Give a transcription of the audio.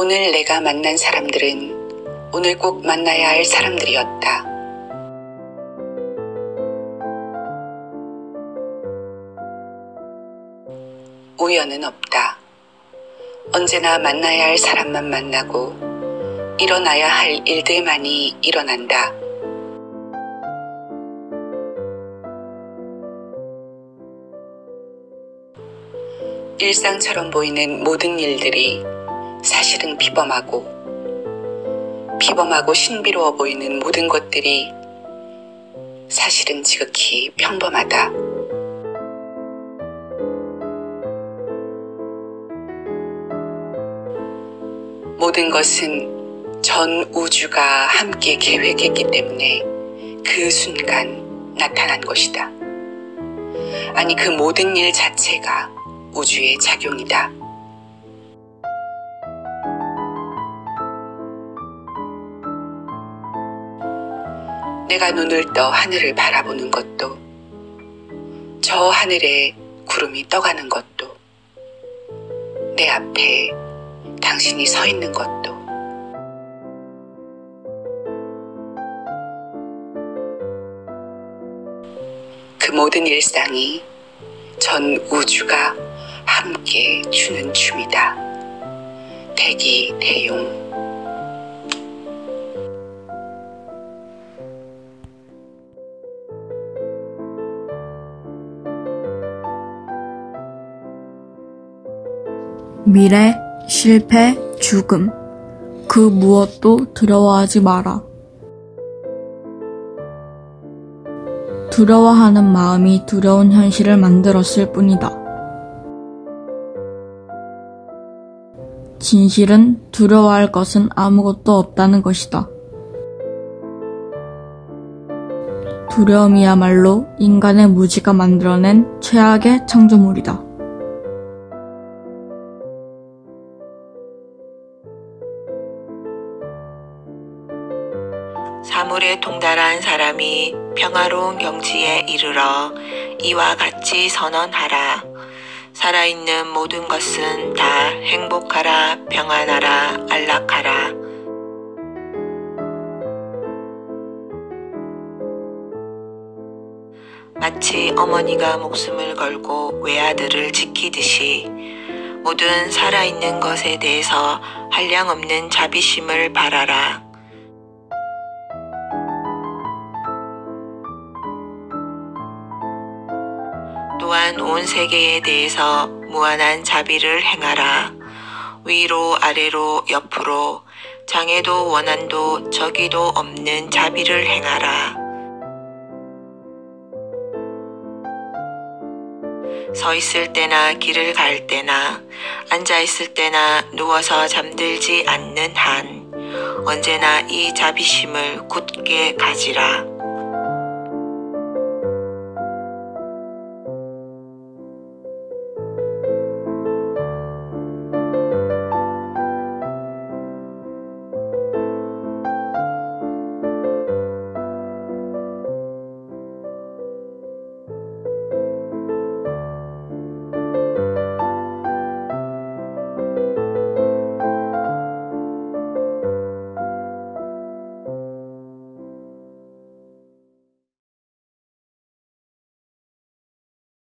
오늘 내가 만난 사람들은 오늘 꼭 만나야 할 사람들이었다. 우연은 없다. 언제나 만나야 할 사람만 만나고 일어나야 할 일들만이 일어난다. 일상처럼 보이는 모든 일들이 사실은 비범하고 비범하고 신비로워 보이는 모든 것들이 사실은 지극히 평범하다. 모든 것은 전 우주가 함께 계획했기 때문에 그 순간 나타난 것이다. 아니, 그 모든 일 자체가 우주의 작용이다. 내가 눈을 떠 하늘을 바라보는 것도, 저 하늘에 구름이 떠가는 것도, 내 앞에 당신이 서 있는 것도, 그 모든 일상이 전 우주가 함께 추는 춤이다. 대기 대용 미래, 실패, 죽음. 그 무엇도 두려워하지 마라. 두려워하는 마음이 두려운 현실을 만들었을 뿐이다. 진실은 두려워할 것은 아무것도 없다는 것이다. 두려움이야말로 인간의 무지가 만들어낸 최악의 창조물이다. 사물에 통달한 사람이 평화로운 경지에 이르러 이와 같이 선언하라. 살아있는 모든 것은 다 행복하라, 평안하라, 안락하라. 마치 어머니가 목숨을 걸고 외아들을 지키듯이 모든 살아있는 것에 대해서 한량없는 자비심을 바라라. 또한 온 세계에 대해서 무한한 자비를 행하라. 위로 아래로 옆으로 장애도 원한도 저기도 없는 자비를 행하라. 서 있을 때나 길을 갈 때나 앉아 있을 때나 누워서 잠들지 않는 한 언제나 이 자비심을 굳게 가지라.